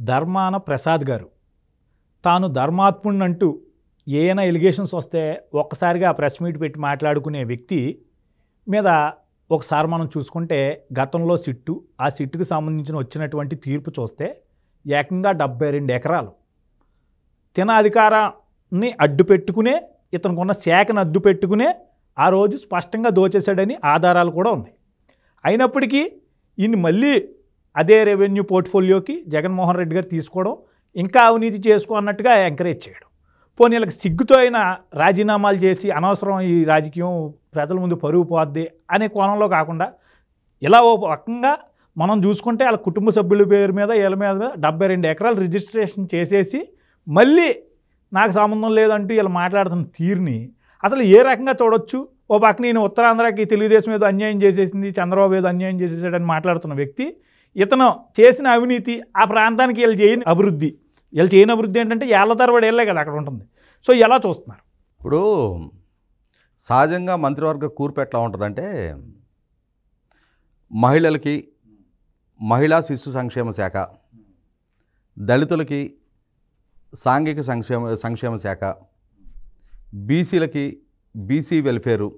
ధర్మాన ప్రసాద్ గారు. తాను ధర్మాత్ముడినంటూ ఏమైనా ఎలిగేషన్స్ వస్తే ఒక్కసారిగా ప్రెస్ మీట్ పెట్టి మాట్లాడుకునే వ్యక్తి మీద ఒకసారి మనం చూసుకుంటే గతంలో సిట్టు ఆ సిట్టుకు సంబంధించిన వచ్చినటువంటి తీర్పు చూస్తే ఏకంగా డెబ్బై రెండు ఎకరాలు. తిన అధికారాన్ని అడ్డు పెట్టుకునే ఇతనుకున్న శాఖను అడ్డు పెట్టుకునే ఆ రోజు స్పష్టంగా దోచేశాడని ఆధారాలు కూడా ఉన్నాయి. అయినప్పటికీ ఈయన్ని మళ్ళీ అదే రెవెన్యూ పోర్ట్ఫోలియోకి జగన్మోహన్ రెడ్డి గారు తీసుకోవడం ఇంకా అవినీతి చేసుకో అన్నట్టుగా ఎంకరేజ్ చేయడం. పోనీ వీళ్ళకి సిగ్గుతో అయినా రాజీనామాలు చేసి అనవసరం ఈ రాజకీయం ప్రజల ముందు పరుగు పోద్ది అనే కోణంలో కాకుండా ఇలా ఓ రకంగా మనం చూసుకుంటే వాళ్ళ కుటుంబ సభ్యుల పేరు మీద వీళ్ళ మీద డెబ్బై రెండు ఎకరాలు రిజిస్ట్రేషన్ చేసేసి మళ్ళీ నాకు సంబంధం లేదంటూ వీళ్ళు మాట్లాడుతున్న తీరుని అసలు ఏ రకంగా చూడొచ్చు? ఓ పక్క నేను ఉత్తరాంధ్రకి తెలుగుదేశం ఏదో అన్యాయం చేసేసింది చంద్రబాబు ఏదో అన్యాయం చేసేసాడని మాట్లాడుతున్న వ్యక్తి ఇతను చేసిన అవినీతి ఆ ప్రాంతానికి వీళ్ళు చేయని అభివృద్ధి. వీళ్ళు చేయని అభివృద్ధి ఏంటంటే ఏళ్ళ తరబడి వెళ్ళే కదా అక్కడ ఉంటుంది. సో ఎలా చూస్తున్నారు? ఇప్పుడు సహజంగా మంత్రివర్గ కూర్పు ఎట్లా ఉంటుందంటే మహిళలకి మహిళా శిశు సంక్షేమ శాఖ దళితులకి సాంఘిక సంక్షేమ సంక్షేమ శాఖ బీసీలకి బీసీ వెల్ఫేరు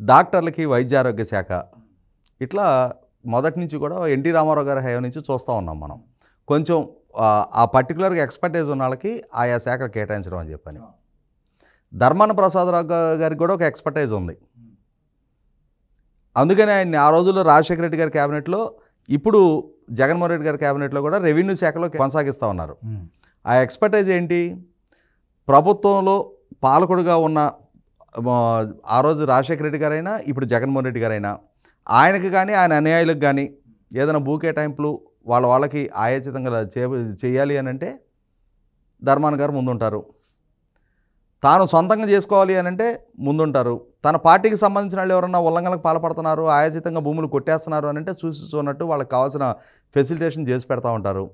డాక్టర్లకి వైద్యారోగ్య శాఖ ఇట్లా మొదటి నుంచి కూడా ఎన్టీ రామారావు గారి హయాం నుంచి చూస్తూ ఉన్నాం మనం. కొంచెం ఆ- పర్టికులర్గా ఎక్స్పర్టైజ్ ఉన్న వాళ్ళకి ఆయా శాఖలు కేటాయించడం అని చెప్పని. ధర్మాన ప్రసాదరావు గారికి కూడా ఒక ఎక్స్పర్టైజ్ ఉంది. అందుకని ఆయన్ని ఆ రోజుల్లో రాజశేఖర రెడ్డి గారి క్యాబినెట్లో ఇప్పుడు జగన్మోహన్ రెడ్డి గారి క్యాబినెట్లో కూడా రెవెన్యూ శాఖలో కొనసాగిస్తూ ఉన్నారు. ఆ ఎక్స్పర్టైజ్ ఏంటి? ప్రభుత్వంలో పాలకుడుగా ఉన్న ఆ, ఆ రోజు రాజశేఖర రెడ్డి గారైనా ఇప్పుడు జగన్మోహన్ రెడ్డి గారైనా ఆయనకి కానీ ఆయన అనుయాయులకు కానీ ఏదైనా భూ కేటాయింపులు వాళ్ళ వాళ్ళకి ఆయోచితంగా చే చేయాలి అని అంటే ధర్మాన్ గారు ముందుంటారు. తాను సొంతంగా చేసుకోవాలి అని అంటే ముందుంటారు. తన పార్టీకి సంబంధించిన వాళ్ళు ఎవరన్నా ఉల్లంఘనలకు పాల్పడుతున్నారు ఆయోచితంగా భూములు కొట్టేస్తున్నారు అని అంటే చూసి చూడనట్టు వాళ్ళకి కావాల్సిన ఫెసిలిటేషన్ చేసి పెడతా ఉంటారు.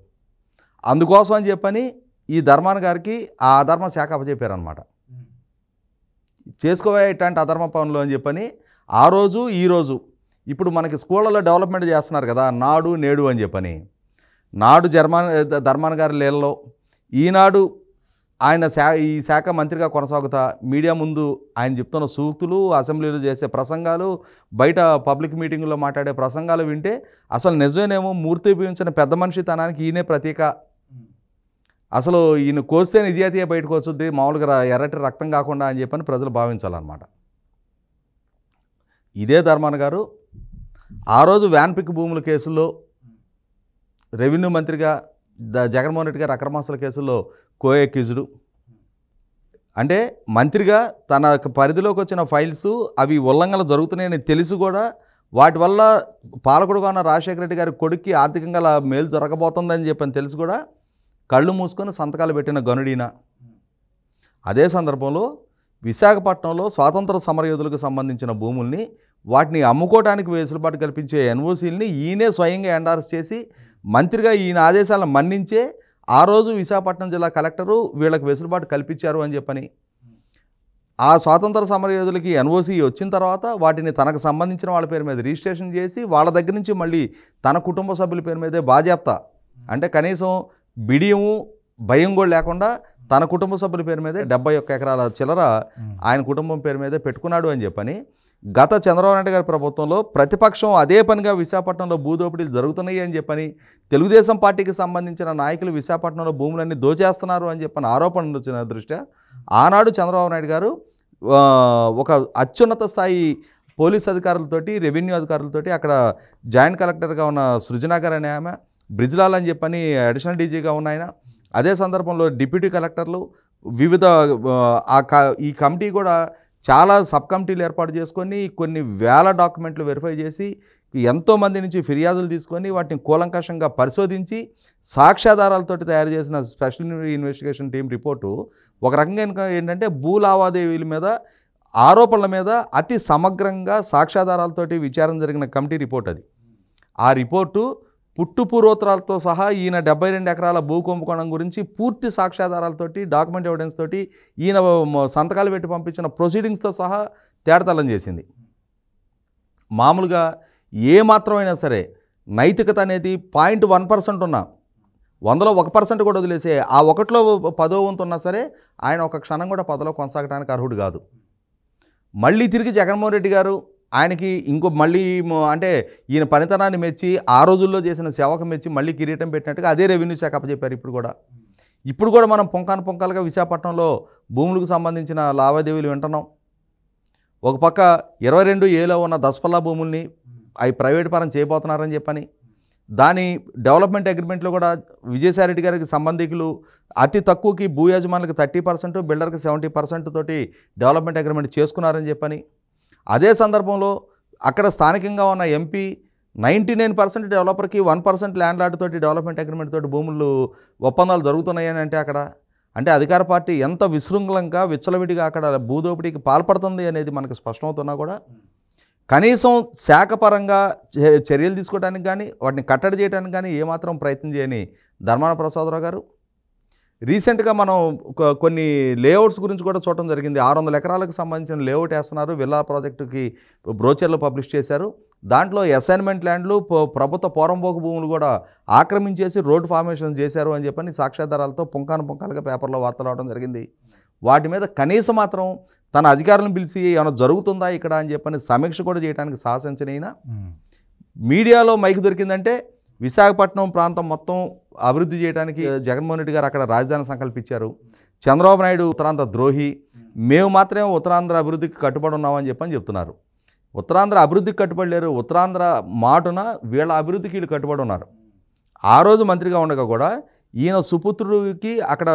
అందుకోసం అని చెప్పని ఈ ధర్మాన్ గారికి ఆ అధర్మ శాఖ అప్పచెప్పారనమాట చేసుకోవే ఇట్లాంటి అధర్మ పనులు అని చెప్పని ఆ రోజు ఈ రోజు ఇప్పుడు మనకి స్కూళ్ళలో డెవలప్మెంట్ చేస్తున్నారు కదా నాడు నేడు అని చెప్పని. నాడు జర్మాన్ ధర్మాన్ గారి లీలలో ఈనాడు ఆయన శా ఈ శాఖ మంత్రిగా కొనసాగుతా మీడియా ముందు ఆయన చెప్తున్న సూక్తులు అసెంబ్లీలో చేసే ప్రసంగాలు బయట పబ్లిక్ మీటింగుల్లో మాట్లాడే ప్రసంగాలు వింటే అసలు నిజమేనేమో మూర్తి ఉపయోగించిన పెద్ద మనిషి తనానికి ఈయనే ప్రతీక. అసలు ఈయన కోస్తే నిజాతీయ బయటకు వస్తుంది మామూలుగా ఎర్రటి రక్తం కాకుండా అని చెప్పని ప్రజలు భావించాలన్నమాట. ఇదే ధర్మాన గారు ఆ రోజు వ్యాన్ పిక్ భూముల కేసుల్లో రెవెన్యూ మంత్రిగా ద జగన్మోహన్ రెడ్డి గారు అక్రమాస్తుల కేసుల్లో కోయక్యూజుడు. అంటే మంత్రిగా తన యొక్క పరిధిలోకి వచ్చిన ఫైల్స్ అవి ఉల్లంఘనలు జరుగుతున్నాయని తెలిసి కూడా వాటి వల్ల పాలకుడుగా ఉన్న రాజశేఖర రెడ్డి గారి కొడుక్కి ఆర్థికంగా మేలు జరగబోతుందని చెప్పని తెలిసి కూడా కళ్ళు మూసుకొని సంతకాలు పెట్టిన గనుడిన అదే సందర్భంలో విశాఖపట్నంలో స్వాతంత్ర సమరయోధులకు సంబంధించిన భూముల్ని వాటిని అమ్ముకోవడానికి వెసులుబాటు కల్పించే ఎన్ఓసీల్ని ఈయనే స్వయంగా ఎండార్స్ చేసి మంత్రిగా ఈయన ఆదేశాలను మన్నించే ఆ రోజు విశాఖపట్నం జిల్లా కలెక్టరు వీళ్ళకి వెసులుబాటు కల్పించారు అని చెప్పని. ఆ స్వాతంత్ర సమరయోధులకి ఎన్ఓసీ వచ్చిన తర్వాత వాటిని తనకు సంబంధించిన వాళ్ళ పేరు మీద రిజిస్ట్రేషన్ చేసి వాళ్ళ దగ్గర నుంచి మళ్ళీ తన కుటుంబ సభ్యుల పేరు మీదే బాధ్యత. అంటే కనీసం బిడియము భయం కూడా లేకుండా తన కుటుంబ సభ్యుల పేరు మీదే డెబ్బై ఒక్క ఎకరాల చిల్లర ఆయన కుటుంబం పేరు మీదే పెట్టుకున్నాడు అని చెప్పని గత చంద్రబాబు నాయుడు గారి ప్రభుత్వంలో ప్రతిపక్షం అదే పనిగా విశాఖపట్నంలో భూదోపిడీలు జరుగుతున్నాయి అని చెప్పని తెలుగుదేశం పార్టీకి సంబంధించిన నాయకులు విశాఖపట్నంలో భూములన్నీ దోచేస్తున్నారు అని చెప్పని ఆరోపణలు వచ్చిన దృష్ట్యా ఆనాడు చంద్రబాబు నాయుడు గారు ఒక అత్యున్నత స్థాయి పోలీస్ అధికారులతోటి రెవెన్యూ అధికారులతోటి అక్కడ జాయింట్ కలెక్టర్గా ఉన్న సృజనా గారు అనే ఆమె బ్రిజ్లాల్ అని చెప్పని అడిషనల్ డీజీగా ఉన్న ఆయన అదే సందర్భంలో డిప్యూటీ కలెక్టర్లు వివిధ ఆ, ఈ కమిటీ కూడా చాలా సబ్ కమిటీలు ఏర్పాటు చేసుకొని కొన్ని వేల డాక్యుమెంట్లు వెరిఫై చేసి ఎంతోమంది నుంచి ఫిర్యాదులు తీసుకొని వాటిని కూలంకషంగా పరిశోధించి సాక్ష్యాధారాలతోటి తయారు చేసిన స్పెషల్ ఇన్వెస్టిగేషన్ టీం రిపోర్టు ఒక రకంగా ఏంటంటే భూ లావాదేవీల మీద ఆరోపణల మీద అతి సమగ్రంగా సాక్ష్యాధారాలతోటి విచారణ జరిగిన కమిటీ రిపోర్ట్ అది. ఆ రిపోర్టు పుట్టుపూర్వోత్తరాలతో సహా ఈయన డెబ్బై రెండు ఎకరాల భూ కుంభకోణం గురించి పూర్తి సాక్ష్యాధారాలతోటి డాక్యుమెంట్ ఎవిడెన్స్ తోటి ఈయన సంతకాలు పెట్టి పంపించిన ప్రొసీడింగ్స్తో సహా తేడతలం చేసింది. మామూలుగా ఏ మాత్రమైనా సరే నైతికత అనేది పాయింట్ వన్ పర్సెంట్ ఉన్న వందలో ఒక పర్సెంట్ కూడా వదిలేసే ఆ ఒకటిలో పదో వంతు ఉన్నా సరే ఆయన ఒక క్షణం కూడా పదలో కొనసాగడానికి అర్హుడు కాదు. మళ్ళీ తిరిగి జగన్మోహన్ రెడ్డి గారు ఆయనకి ఇంకో మళ్ళీ అంటే ఈయన పనితనాన్ని మెచ్చి ఆ రోజుల్లో చేసిన సేవకు మెచ్చి మళ్ళీ కిరీటం పెట్టినట్టుగా అదే రెవెన్యూ శాఖ చెప్పారు ఇప్పుడు కూడా. ఇప్పుడు కూడా మనం పొంకాను పొంకాలుగా విశాఖపట్నంలో భూములకు సంబంధించిన లావాదేవీలు వింటున్నాం. ఒక పక్క ఇరవై రెండు ఏలో ఉన్న దసపల్లా భూముల్ని అవి ప్రైవేట్ పరం చేయబోతున్నారని చెప్పని దాని డెవలప్మెంట్ అగ్రిమెంట్లో కూడా విజయసాయిరెడ్డి గారికి సంబంధికులు అతి తక్కువకి భూ యజమానులకు థర్టీ పర్సెంట్ బిల్డర్కి సెవెంటీ పర్సెంట్ తోటి డెవలప్మెంట్ అగ్రిమెంట్ చేసుకున్నారని చెప్పని అదే సందర్భంలో అక్కడ స్థానికంగా ఉన్న ఎంపీ నైంటీ నైన్ పర్సెంట్ డెవలపర్కి వన్ పర్సెంట్ ల్యాండ్ లార్డ్ తోటి డెవలప్మెంట్ అగ్రిమెంట్ తోటి భూములు ఒప్పందాలు జరుగుతున్నాయని అంటే అక్కడ అంటే అధికార పార్టీ ఎంత విశృంఖలంగా విచ్చలవిడిగా అక్కడ భూదోపిడీకి పాల్పడుతుంది అనేది మనకు స్పష్టమవుతున్నా కూడా కనీసం శాఖపరంగా చర్యలు తీసుకోవడానికి కానీ వాటిని కట్టడి చేయడానికి కానీ ఏమాత్రం ప్రయత్నం చేయని ధర్మాన ప్రసాదరావు గారు రీసెంట్గా మనం కొన్ని లేఅవుట్స్ గురించి కూడా చూడటం జరిగింది. ఆరు వందల ఎకరాలకు సంబంధించిన లేఅవుట్ వేస్తున్నారు. విల్లా ప్రాజెక్టుకి బ్రోచర్లు పబ్లిష్ చేశారు. దాంట్లో అసైన్మెంట్ ల్యాండ్లు ప్రభుత్వ పోరంబోకు భూములు కూడా ఆక్రమించేసి రోడ్ ఫార్మేషన్ చేశారు అని చెప్పని సాక్ష్యాధారాలతో పుంకాను పుంకాలుగా పేపర్లో వార్తలు అవడం జరిగింది. వాటి మీద కనీసం మాత్రం తన అధికారులను పిలిచి ఏమైనా జరుగుతుందా ఇక్కడ అని చెప్పని సమీక్ష కూడా చేయడానికి సాహసించనైనా మీడియాలో మైక్ దొరికిందంటే విశాఖపట్నం ప్రాంతం మొత్తం అభివృద్ధి చేయడానికి జగన్మోహన్ రెడ్డి గారు అక్కడ రాజధాని సంకల్పించారు. చంద్రబాబు నాయుడు ఉత్తరాంధ్ర ద్రోహి. మేము మాత్రమే ఉత్తరాంధ్ర అభివృద్ధికి కట్టుబడి ఉన్నామని చెప్పని చెప్తున్నారు. ఉత్తరాంధ్ర అభివృద్ధికి కట్టుబడి లేరు. ఉత్తరాంధ్ర మాటున వీళ్ళ అభివృద్ధికి వీళ్ళు కట్టుబడి ఉన్నారు. ఆ రోజు మంత్రిగా ఉండగా కూడా ఈయన సుపుత్రుడికి అక్కడ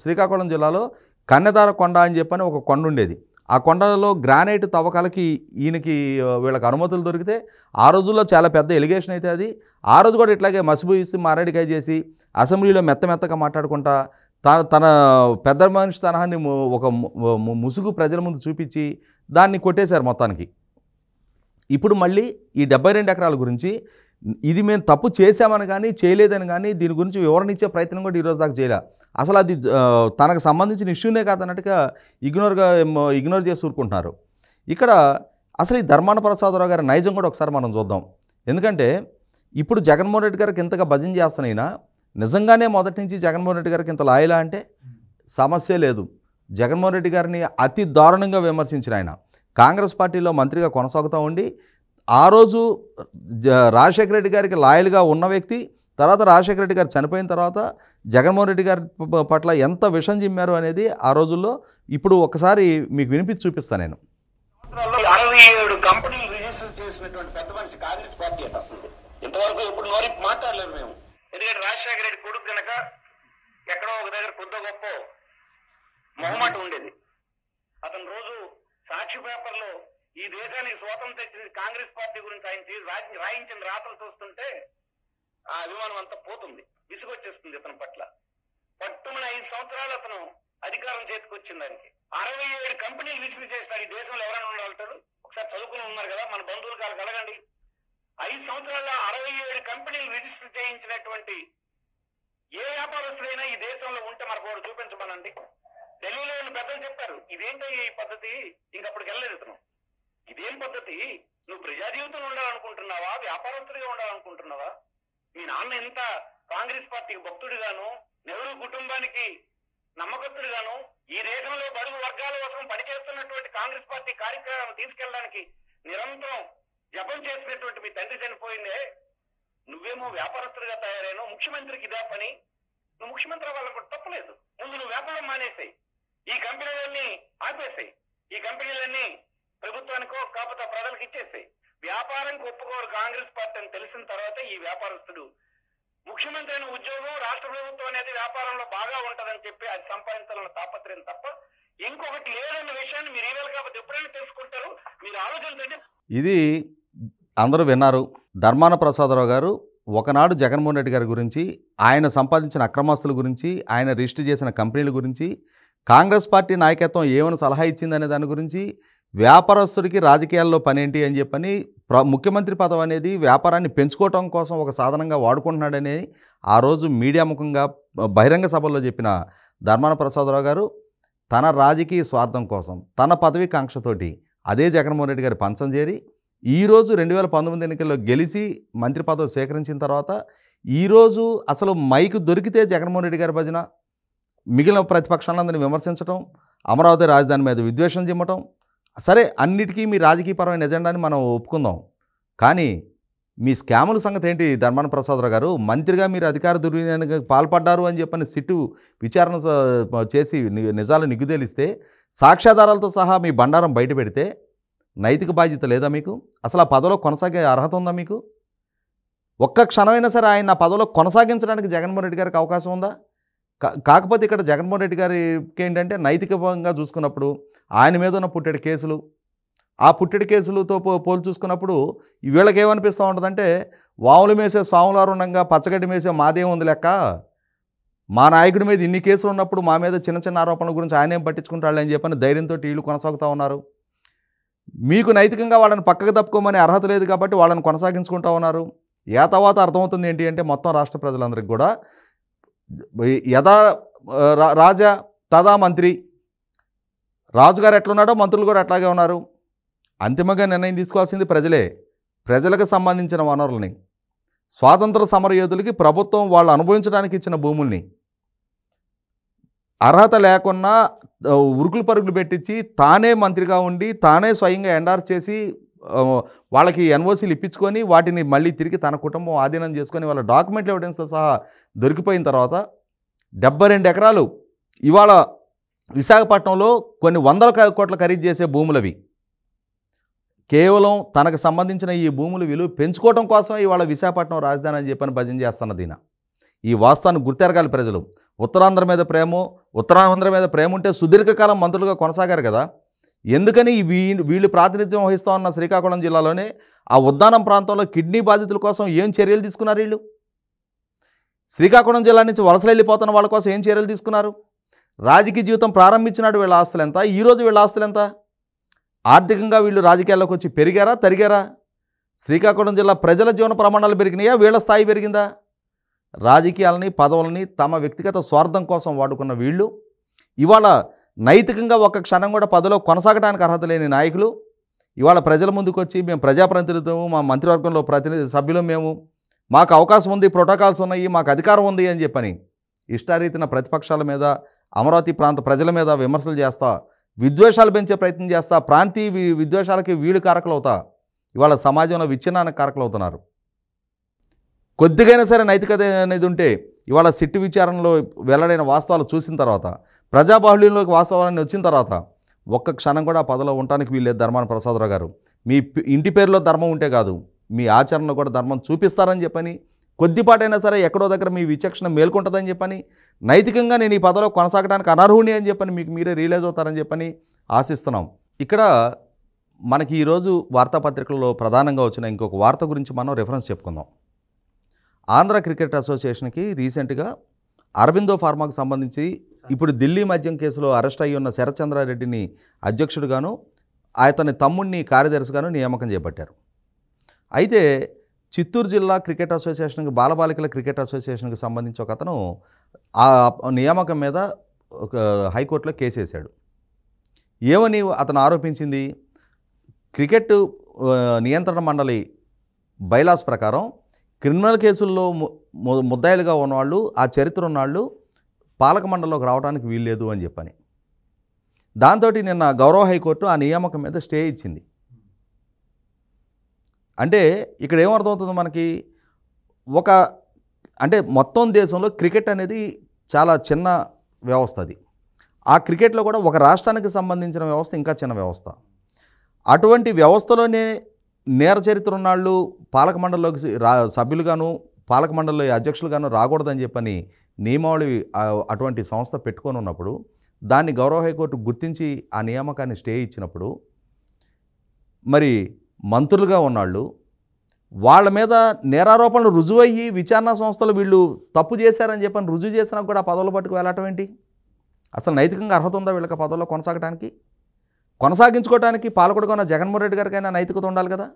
శ్రీకాకుళం జిల్లాలో కన్నెదార కొండ అని చెప్పని ఒక కొండ ఉండేది. ఆ కొండలలో గ్రానైట్ తవ్వకాలకి ఈయనకి వీళ్ళకి అనుమతులు దొరికితే ఆ రోజుల్లో చాలా పెద్ద ఎలిగేషన్ అయితే అది. ఆ రోజు కూడా ఇట్లాగే మసిబూయిసి మారేడికాయ చేసి అసెంబ్లీలో మెత్త మెత్తగా మాట్లాడుకుంటా తన తన పెద్ద మనిషి తనహాన్ని ఒక ముసుగు ప్రజల ముందు చూపించి దాన్ని కొట్టేశారు మొత్తానికి. ఇప్పుడు మళ్ళీ ఈ డెబ్బై రెండు ఎకరాల గురించి ఇది మేము తప్పు చేశామని కానీ చేయలేదని కానీ దీని గురించి వివరణ ఇచ్చే ప్రయత్నం కూడా ఈరోజు దాకా చేయలే. అసలు అది తనకు సంబంధించిన ఇష్యూనే కాదన్నట్టుగా ఇగ్నోర్గా ఇగ్నోర్ చేసి ఊరుకుంటున్నారు. ఇక్కడ అసలు ఈ ధర్మాన ప్రసాదరావు గారి నైజం కూడా ఒకసారి మనం చూద్దాం. ఎందుకంటే ఇప్పుడు జగన్మోహన్ రెడ్డి గారికి ఇంతగా భజన చేస్తానైనా నిజంగానే మొదటి నుంచి జగన్మోహన్ రెడ్డి గారికి ఇంత లాయలా అంటే సమస్య లేదు. జగన్మోహన్ రెడ్డి గారిని అతి దారుణంగా విమర్శించిన ఆయన. కాంగ్రెస్ పార్టీలో మంత్రిగా కొనసాగుతూ ఉండి ఆ రోజు జ రాజశేఖర రెడ్డి గారికి లాయల్గా ఉన్న వ్యక్తి తర్వాత రాజశేఖర రెడ్డి గారు చనిపోయిన తర్వాత జగన్మోహన్ రెడ్డి గారి పట్ల ఎంత విషం చిమ్మారు అనేది ఆ రోజుల్లో ఇప్పుడు ఒకసారి మీకు వినిపించి చూపిస్తాను నేను. అరవై ఏడు కంపెనీలు రిజిస్టర్ చేసినటువంటి పెద్ద మనిషి కాంగ్రెస్ పార్టీ ఇంతవరకు ఎప్పుడు నోరికి మాట్లాడలేదు మేము. ఎందుకంటే రాజశేఖర రెడ్డి కొడుకు ఎక్కడో ఒక దగ్గర గొప్ప మొహమాట ఉండేది. అతను రోజు సాక్షి పేపర్లో ఈ దేశానికి స్వాతంత్రం తెచ్చింది కాంగ్రెస్ పార్టీ గురించి ఆయన చేసి రాయించిన రాతలు చూస్తుంటే ఆ అభిమానం అంతా పోతుంది. విసుగొచ్చేస్తుంది ఇతని పట్ల. పట్టుమని ఐదు సంవత్సరాలు అతను అధికారం చేతికొచ్చింది దానికి అరవై ఏడు కంపెనీలు రిజిస్టర్ చేస్తారు ఈ దేశంలో ఎవరైనా ఉండగలుగుతారు ఒకసారి చదువుకుని ఉన్నారు కదా మన బంధువులు కాదు కలగండి ఐదు సంవత్సరాల్లో అరవై ఏడు కంపెనీలు రిజిస్టర్ చేయించినటువంటి ఏ వ్యాపారస్తులైనా ఈ దేశంలో ఉంటే మనకు వాడు చూపించమనండి. ఢిల్లీలో పెద్దలు చెప్పారు ఇదేంటో ఈ పద్ధతి? ఇంకప్పటికి వెళ్ళలేదు ఇతను. ఇదేం పద్ధతి? నువ్వు ప్రజా జీవితంలో ఉండాలనుకుంటున్నావా? వ్యాపారస్తుడిగా ఉండాలనుకుంటున్నావా? మీ నాన్న ఎంత కాంగ్రెస్ పార్టీకి భక్తుడిగాను నెహ్రూ కుటుంబానికి నమ్మకస్తుడిగాను ఈ దేశంలో బడుగు వర్గాల కోసం పనిచేస్తున్నటువంటి కాంగ్రెస్ పార్టీ కార్యక్రమం తీసుకెళ్ళడానికి నిరంతరం జపం చేసినటువంటి మీ తండ్రి చనిపోయిందే. నువ్వేమో వ్యాపారస్తుడిగా తయారైన ముఖ్యమంత్రికి ఇదే పని? నువ్వు ముఖ్యమంత్రి అవ్వాలని కూడా తప్పలేదు. ముందు నువ్వు వ్యాపారం మానేసాయి. ఈ కంపెనీలన్నీ ఆపేసాయి. ఈ కంపెనీలన్నీ ప్రభుత్వానికో కాకపోతే ప్రజలకు ఇచ్చేసాయి వ్యాపారానికి ఒప్పుకోరు కాంగ్రెస్ పార్టీ అని తెలిసిన తర్వాత ఈ వ్యాపారస్తుడు. ముఖ్యమంత్రి అయిన ఉద్యోగం రాష్ట్ర ప్రభుత్వం అనేది వ్యాపారంలో బాగా ఉంటదని చెప్పి అది సంపాదించాలన్న తాపత్రయం తప్ప ఇంకొకటి లేదన్న విషయాన్ని మీరు ఈవేళ కాకపోతే ఎప్పుడైనా తెలుసుకుంటారు. మీరు ఆలోచించండి. ఇది అందరూ విన్నారు. ధర్మాన ప్రసాదరావు గారు ఒకనాడు జగన్మోహన్ రెడ్డి గారి గురించి ఆయన సంపాదించిన అక్రమాస్తుల గురించి ఆయన రిజిస్టర్ చేసిన కంపెనీల గురించి కాంగ్రెస్ పార్టీ నాయకత్వం ఏమైనా సలహా ఇచ్చిందనే దాని గురించి వ్యాపారస్తుడికి రాజకీయాల్లో పనేంటి అని చెప్పని ప్ర ముఖ్యమంత్రి పదం అనేది వ్యాపారాన్ని పెంచుకోవటం కోసం ఒక సాధనంగా వాడుకుంటున్నాడని ఆ రోజు మీడియా ముఖంగా బహిరంగ సభల్లో చెప్పిన ధర్మాన ప్రసాదరావు గారు తన రాజకీయ స్వార్థం కోసం తన పదవి కాంక్షతోటి అదే జగన్మోహన్ రెడ్డి గారి పంచం చేరి ఈరోజు రెండు వేల పంతొమ్మిది ఎన్నికల్లో గెలిచి మంత్రి పదవి సేకరించిన తర్వాత ఈరోజు అసలు మైకు దొరికితే జగన్మోహన్ రెడ్డి గారి భజన మిగిలిన ప్రతిపక్షాలందరినీ విమర్శించడం అమరావతి రాజధాని మీద విద్వేషం చిమ్మటం సరే అన్నిటికీ మీ రాజకీయపరమైన ఎజెండాని మనం ఒప్పుకుందాం. కానీ మీ స్కాముల సంగతి ఏంటి ధర్మాన ప్రసాదరావు గారు? మంత్రిగా మీరు అధికార దుర్వినియోగానికి పాల్పడ్డారు అని చెప్పని సిట్టు విచారణ చేసి నిజాలు నిగ్గుదేలిస్తే సాక్ష్యాధారాలతో సహా మీ బండారం బయట పెడితే నైతిక బాధ్యత లేదా మీకు? అసలు ఆ పదవిలో కొనసాగే అర్హత ఉందా మీకు? ఒక్క క్షణమైనా సరే ఆయన పదవిలో కొనసాగించడానికి జగన్మోహన్ రెడ్డి గారికి అవకాశం ఉందా? కాకపోతే ఇక్కడ జగన్మోహన్ రెడ్డి గారికి ఏంటంటే నైతికంగా చూసుకున్నప్పుడు ఆయన మీద ఉన్న పుట్టెడు కేసులు. ఆ పుట్టెడు కేసులతో పో పోల్చి చూసుకున్నప్పుడు వీళ్ళకి ఏమనిపిస్తూ ఉంటుందంటే వాములు మేసే సాములారు ఉండగా పచ్చగడ్డి మేసే మాదే ఉంది లెక్క? మా నాయకుడి మీద ఇన్ని కేసులు ఉన్నప్పుడు మా మీద చిన్న చిన్న ఆరోపణల గురించి ఆయనేం పట్టించుకుంటాడు అని చెప్పని ధైర్యంతో వీళ్ళు కొనసాగుతూ ఉన్నారు. మీకు నైతికంగా వాళ్ళని పక్కకు తప్పుకోమని అర్హత లేదు కాబట్టి వాళ్ళని కొనసాగించుకుంటూ ఉన్నారు. ఏ తర్వాత అర్థమవుతుంది ఏంటి అంటే మొత్తం రాష్ట్ర ప్రజలందరికీ కూడా యథా రా- రాజా తదా మంత్రి. రాజుగారు ఎట్లున్నాడో మంత్రులు కూడా అట్లాగే ఉన్నారు. అంతిమంగా నిర్ణయం తీసుకోవాల్సింది ప్రజలే. ప్రజలకు సంబంధించిన వనరుల్ని. స్వాతంత్ర సమరయోధులకి ప్రభుత్వం వాళ్ళు అనుభవించడానికి ఇచ్చిన భూముల్ని. అర్హత లేకున్నా ఉరుకులు పరుగులు పెట్టించి తానే మంత్రిగా ఉండి తానే స్వయంగా ఎండార్ చేసి వాళ్ళకి ఎన్ఓసీలు ఇప్పించుకొని వాటిని మళ్ళీ తిరిగి తన కుటుంబం ఆధీనం చేసుకొని వాళ్ళ డాక్యుమెంట్ ఎవిడెన్స్తో సహా దొరికిపోయిన తర్వాత డెబ్బై రెండు ఎకరాలు ఇవాళ విశాఖపట్నంలో కొన్ని వందల కోట్ల ఖరీదు చేసే భూములవి. కేవలం తనకు సంబంధించిన ఈ భూములు విలువ పెంచుకోవడం కోసం ఇవాళ విశాఖపట్నం రాజధాని అని చెప్పని భజన చేస్తున్నది దీన ఈ వాస్తవాన్ని గుర్తెరగాలి ప్రజలు. ఉత్తరాంధ్ర మీద ప్రేమ ఉత్తరాంధ్ర మీద ప్రేమ ఉంటే సుదీర్ఘకాలం మంత్రులుగా కొనసాగారు కదా. ఎందుకని వీళ్ళు వీళ్ళు ప్రాతినిధ్యం వహిస్తూ ఉన్న శ్రీకాకుళం జిల్లాలోనే ఆ ఉద్దానం ప్రాంతంలో కిడ్నీ బాధితుల కోసం ఏం చర్యలు తీసుకున్నారు వీళ్ళు? శ్రీకాకుళం జిల్లా నుంచి వలసలు వెళ్ళిపోతున్న వాళ్ళ కోసం ఏం చర్యలు తీసుకున్నారు? రాజకీయ జీవితం ప్రారంభించినాడు వీళ్ళ ఆస్తులు ఎంత? ఈరోజు వీళ్ళ ఆస్తులు ఎంత? ఆర్థికంగా వీళ్ళు రాజకీయాల్లోకి వచ్చి పెరిగారా? తరిగారా? శ్రీకాకుళం జిల్లా ప్రజల జీవన ప్రమాణాలు పెరిగినాయా? వీళ్ళ స్థాయి పెరిగిందా? రాజకీయాలని పదవులని తమ వ్యక్తిగత స్వార్థం కోసం వాడుకున్న వీళ్ళు ఇవాళ నైతికంగా ఒక్క క్షణం కూడా పదలో కొనసాగడానికి అర్హత లేని నాయకులు ఇవాళ ప్రజల ముందుకు వచ్చి మేము ప్రజాప్రతినిధులము మా మంత్రివర్గంలో ప్రతినిధి సభ్యులు మేము మాకు అవకాశం ఉంది ప్రోటోకాల్స్ ఉన్నాయి మాకు అధికారం ఉంది అని చెప్పని ఇష్టారీతిన ప్రతిపక్షాల మీద అమరావతి ప్రాంత ప్రజల మీద విమర్శలు చేస్తా విద్వేషాలు పెంచే ప్రయత్నం చేస్తా ప్రాంతీయ విద్వేషాలకి వీళ్ళు కారకులు అవుతా ఇవాళ సమాజంలో విచ్ఛిన్నానికి కారకులు అవుతున్నారు. కొద్దిగైనా సరే నైతికత అనేది ఉంటే ఇవాళ సిట్టు విచారణలో వెల్లడైన వాస్తవాలు చూసిన తర్వాత ప్రజాబాహుళ్యంలోకి వాస్తవాలన్నీ వచ్చిన తర్వాత ఒక్క క్షణం కూడా ఆ పదవిలో ఉండటానికి వీళ్ళే ధర్మాన ప్రసాదరావు గారు. మీ ఇంటి పేరులో ధర్మం ఉంటే కాదు మీ ఆచరణలో కూడా ధర్మం చూపిస్తారని చెప్పని కొద్దిపాటైనా సరే ఎక్కడో దగ్గర మీ విచక్షణ మేల్కొంటుందని చెప్పని నైతికంగా నేను ఈ పదవిలో కొనసాగడానికి అనర్హుని అని చెప్పని మీకు మీరే రియలైజ్ అవుతారని చెప్పని ఆశిస్తున్నాం. ఇక్కడ మనకి ఈరోజు వార్తాపత్రికల్లో ప్రధానంగా వచ్చిన ఇంకొక వార్త గురించి మనం రెఫరెన్స్ చెప్పుకుందాం. ఆంధ్ర క్రికెట్ అసోసియేషన్కి రీసెంట్గా అరబిందో ఫార్మాకు సంబంధించి ఇప్పుడు ఢిల్లీ మద్యం కేసులో అరెస్ట్ అయ్యి ఉన్న శరచంద్రారెడ్డిని అధ్యక్షుడుగాను అతని తమ్ముడిని కార్యదర్శిగాను నియామకం చేపట్టారు. అయితే చిత్తూరు జిల్లా క్రికెట్ అసోసియేషన్కి బాలబాలికల క్రికెట్ అసోసియేషన్కి సంబంధించి ఒక అతను ఆ నియామకం మీద ఒక హైకోర్టులో కేసు వేశాడు ఏమని అతను ఆరోపించింది? క్రికెట్ నియంత్రణ మండలి బైలాస్ ప్రకారం క్రిమినల్ కేసుల్లో ము- ముద్దాయిలుగా ఉన్నవాళ్ళు ఆ చరిత్ర ఉన్నవాళ్ళు పాలక మండలిలోకి రావడానికి వీల్లేదు అని చెప్పని. దాంతో నిన్న గౌరవ హైకోర్టు ఆ నియామకం మీద స్టే ఇచ్చింది. అంటే ఇక్కడ ఏమర్థమవుతుంది మనకి? ఒక అంటే మొత్తం దేశంలో క్రికెట్ అనేది చాలా చిన్న వ్యవస్థ అది. ఆ క్రికెట్లో కూడా ఒక రాష్ట్రానికి సంబంధించిన వ్యవస్థ ఇంకా చిన్న వ్యవస్థ. అటువంటి వ్యవస్థలోనే నేర చరిత్ర ఉన్నాళ్ళు పాలక మండలిలోకి రా సభ్యులుగాను పాలక మండలిలో అధ్యక్షులుగాను రాకూడదని చెప్పని నియమావళి అటువంటి సంస్థ పెట్టుకొని ఉన్నప్పుడు దాన్ని గౌరవ హైకోర్టు గుర్తించి ఆ నియామకాన్ని స్టే ఇచ్చినప్పుడు మరి మంత్రులుగా ఉన్నాళ్ళు వాళ్ళ మీద నేరారోపణలు రుజువయ్యి విచారణ సంస్థలు వీళ్ళు తప్పు చేశారని చెప్పని రుజువు చేసినా కూడా పదవులు పట్టుకు వెళ్ళటం ఏంటి? అసలు నైతికంగా అర్హత ఉందా వీళ్ళకి పదవుల్లో కొనసాగడానికి కొనసాగించుకోవడానికి పాలకుడుగా ఉన్న జగన్మోహన్ రెడ్డి గారికైనా నైతికత ఉండాలి కదా?